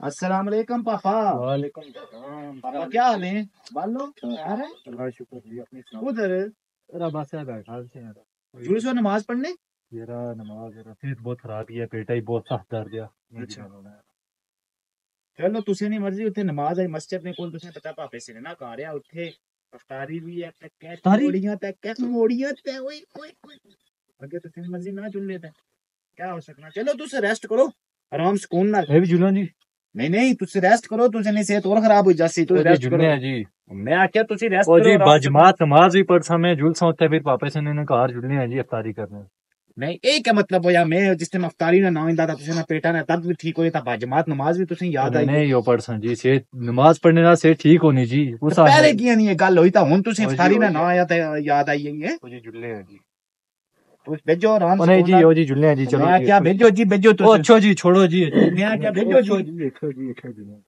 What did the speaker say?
अस्सलाम वालेकुम पापा। वालेकुम पापा क्या हाल है? बालो यार उधर? रबा से बैठा जूस और नमाज़ पढ़ने? मेरा नमाज़ मेरा सेहत बहुत खराब ही है पेटा ही बहुत सख्त दर्द है। अच्छा। चलो तुसे नहीं मर्ज़ी उठे नमाज़ है मस्जिद में कोल तुसे पता पापे से ना कह रहे उठे अफ्तारी भी है तक कह थोड़ियाँ तक कह थोड़ियाँ तक ओए ओए ओए। अगर तुसे मर्ज़ी ना चुन लेते तो क्या हो सकना? चलो तुसे रेस्ट करो आराम सुकून ना है भी जुलन जी नहीं नहीं तुस रेस्ट करो तुझे नहीं सेहत और खराब हो जासी तुस ओ जी रेस्ट जुलने करो। हैं जी। मैं आख्या तुसी रेस्ट ओ करो जी आराम से। बाजमात नमाज़ भी पढ़ समय जुलसा होता है फिर पापा से ने घर जुलने हैं जी अफ्तारी करने। नहीं ये क्या मतलब होया? मैं जिस टाइम अफ्तारी ना ना इंदा था तुसे ना पेटा ना तब भी ठीक होया था बाजमात नमाज़ भी तुसे याद आई। नहीं यो पढ़ सन जी से नमाज़ पढ़ने ना से ठीक होनी जी उस तो पहले की नहीं ये गल होई हुन तुसे ओ जी, अफ्तारी ओ ना ना आया था याद आई है। जी जुलने हैं जी। भेजो आराम ओ से नहीं जी ओ जी जुलने जी चलो। क्या भेजो? जी भेजो ओ तुस अच्छो जी छोड़ो जी। मैं क्या भेजो जी? जी जी जी